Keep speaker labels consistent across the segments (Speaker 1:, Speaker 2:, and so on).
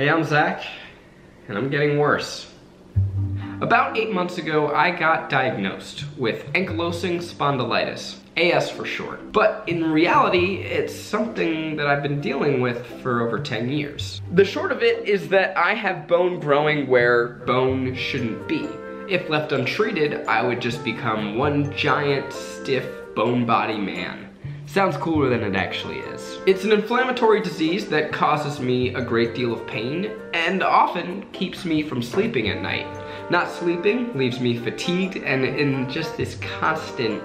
Speaker 1: Hey, I'm Zach, and I'm getting worse. About eight months ago, I got diagnosed with ankylosing spondylitis, AS for short. But in reality, it's something that I've been dealing with for over 10 years. The short of it is that I have bone growing where bone shouldn't be. If left untreated, I would just become one giant, stiff, bone body man. Sounds cooler than it actually is. It's an inflammatory disease that causes me a great deal of pain and often keeps me from sleeping at night. Not sleeping leaves me fatigued and in just this constant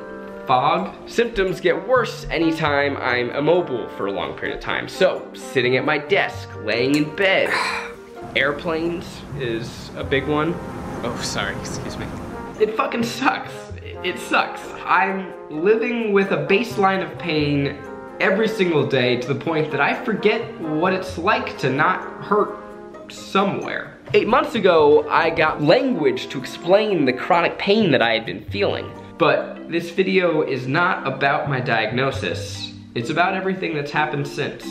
Speaker 1: fog. Symptoms get worse anytime I'm immobile for a long period of time. So, sitting at my desk, laying in bed. Airplanes is a big one. Oh, sorry, excuse me. It fucking sucks. It sucks. I'm living with a baseline of pain every single day to the point that I forget what it's like to not hurt somewhere. Eight months ago, I got language to explain the chronic pain that I had been feeling. But this video is not about my diagnosis. It's about everything that's happened since.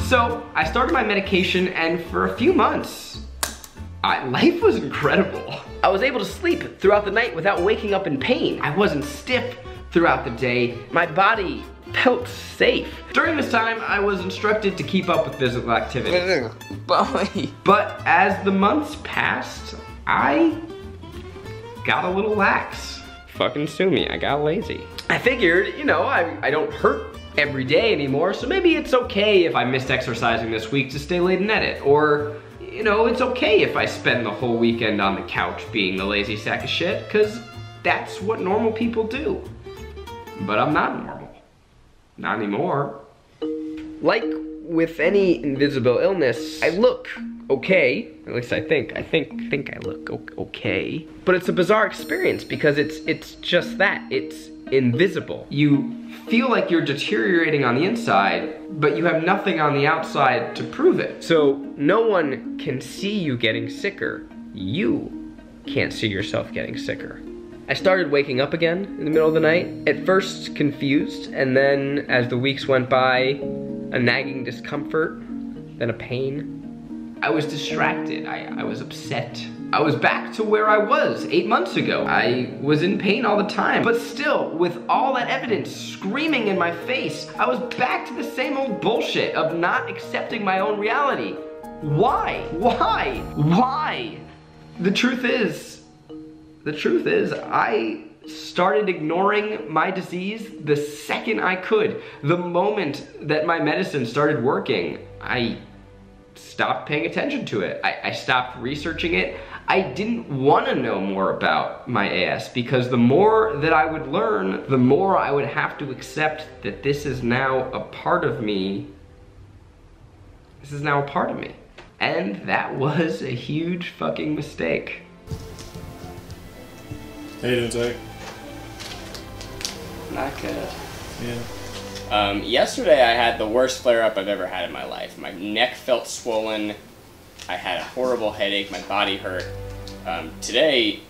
Speaker 1: So, I started my medication and for a few months, I, life was incredible. I was able to sleep throughout the night without waking up in pain. I wasn't stiff throughout the day. My body felt safe. During this time, I was instructed to keep up with physical activity. but as the months passed, I got a little lax. Fucking sue me, I got lazy. I figured, you know, I, I don't hurt every day anymore, so maybe it's okay if I missed exercising this week to stay late and edit, or you know, it's okay if I spend the whole weekend on the couch being the lazy sack of shit, because that's what normal people do. But I'm not normal. Not anymore. Like with any invisible illness, I look okay. At least I think. I think think I look okay. But it's a bizarre experience because it's it's just that. It's invisible. You feel like you're deteriorating on the inside, but you have nothing on the outside to prove it. So no one can see you getting sicker. You can't see yourself getting sicker. I started waking up again in the middle of the night, at first confused, and then as the weeks went by, a nagging discomfort, then a pain. I was distracted, I, I was upset, I was back to where I was eight months ago. I was in pain all the time, but still, with all that evidence screaming in my face, I was back to the same old bullshit of not accepting my own reality. Why? Why? Why? The truth is, the truth is, I started ignoring my disease the second I could. The moment that my medicine started working, I stopped paying attention to it. I, I stopped researching it. I didn't want to know more about my AS because the more that I would learn, the more I would have to accept that this is now a part of me. This is now a part of me. And that was a huge fucking mistake.
Speaker 2: How you doing, Zach?
Speaker 1: Not good.
Speaker 2: Yeah.
Speaker 3: Um, yesterday I had the worst flare up I've ever had in my life. My neck felt swollen. I had a horrible headache. My body hurt. Um, today,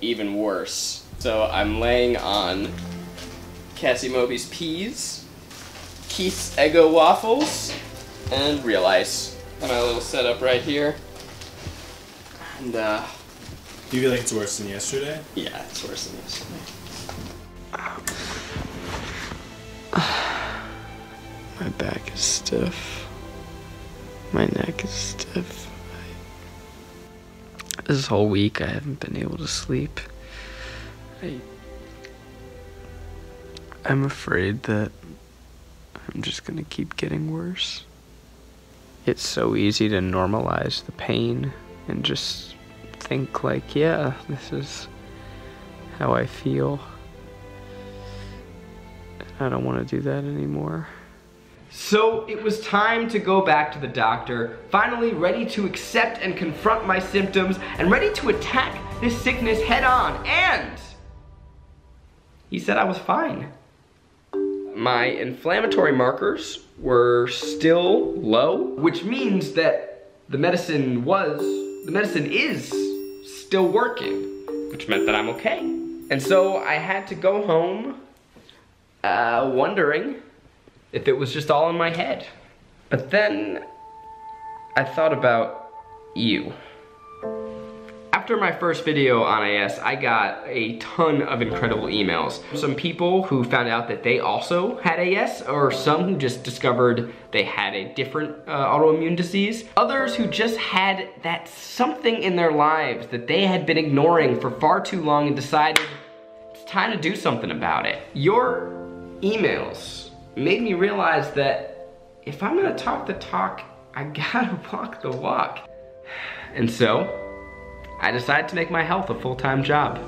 Speaker 3: even worse. So I'm laying on Cassie Moby's peas, Keith's Eggo waffles, and real ice. And my little setup right here. And uh,
Speaker 2: Do you feel like it's worse than yesterday?
Speaker 3: yeah, it's worse than yesterday.
Speaker 1: My back is stiff. My neck is stiff. I, this whole week I haven't been able to sleep. I I'm afraid that I'm just gonna keep getting worse. It's so easy to normalize the pain and just think like, yeah, this is how I feel. I don't want to do that anymore. So it was time to go back to the doctor, finally ready to accept and confront my symptoms and ready to attack this sickness head on. And he said I was fine. My inflammatory markers were still low, which means that the medicine was, the medicine is still working, which meant that I'm okay. And so I had to go home uh, wondering if it was just all in my head. But then I thought about you. After my first video on AS, I got a ton of incredible emails. Some people who found out that they also had AS, or some who just discovered they had a different uh, autoimmune disease. Others who just had that something in their lives that they had been ignoring for far too long and decided it's time to do something about it. Your emails made me realize that if I'm gonna talk the talk, I gotta walk the walk. And so, I decided to make my health a full-time job.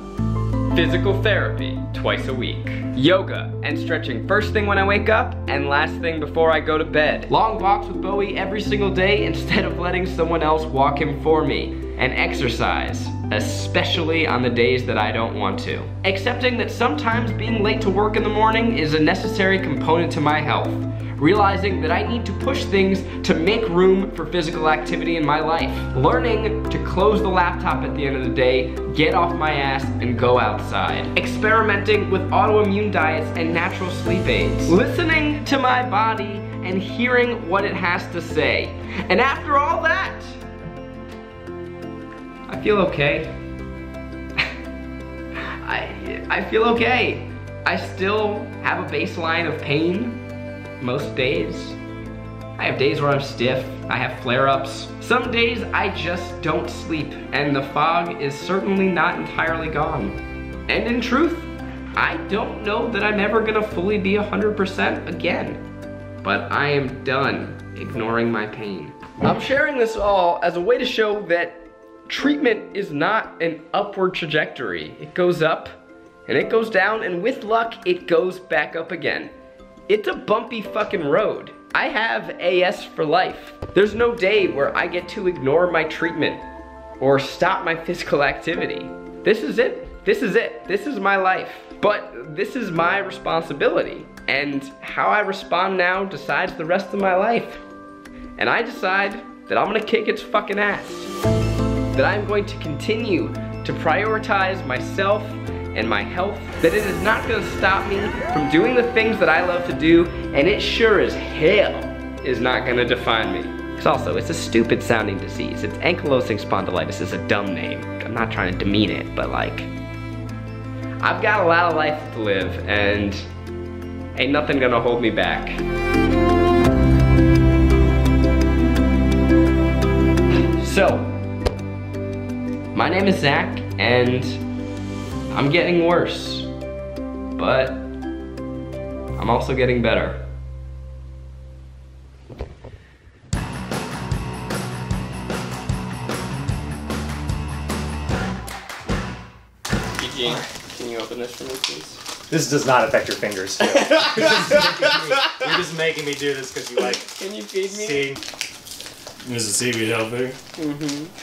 Speaker 1: Physical therapy twice a week. Yoga and stretching first thing when I wake up and last thing before I go to bed. Long walks with Bowie every single day instead of letting someone else walk him for me. And exercise, especially on the days that I don't want to. Accepting that sometimes being late to work in the morning is a necessary component to my health realizing that I need to push things to make room for physical activity in my life. Learning to close the laptop at the end of the day, get off my ass, and go outside. Experimenting with autoimmune diets and natural sleep aids. Listening to my body and hearing what it has to say. And after all that, I feel okay. I, I feel okay. I still have a baseline of pain most days. I have days where I'm stiff, I have flare-ups. Some days I just don't sleep, and the fog is certainly not entirely gone. And in truth, I don't know that I'm ever gonna fully be 100% again. But I am done ignoring my pain. I'm sharing this all as a way to show that treatment is not an upward trajectory. It goes up, and it goes down, and with luck, it goes back up again. It's a bumpy fucking road. I have AS for life. There's no day where I get to ignore my treatment or stop my physical activity. This is it. This is it. This is my life. But this is my responsibility. And how I respond now decides the rest of my life. And I decide that I'm gonna kick its fucking ass. That I'm going to continue to prioritize myself and my health, that it is not gonna stop me from doing the things that I love to do, and it sure as hell is not gonna define me. Because also, it's a stupid sounding disease. It's ankylosing spondylitis is a dumb name. I'm not trying to demean it, but like, I've got a lot of life to live, and ain't nothing gonna hold me back. So, name is Zach, and I'm getting worse, but I'm also getting better.
Speaker 3: Eugene, can you open this for me, please?
Speaker 4: This does not affect your fingers. You're just making me, you're just making me do this because you like
Speaker 3: Can you feed me?
Speaker 4: seeing.
Speaker 2: Is the seaweed helping?
Speaker 3: Mm-hmm.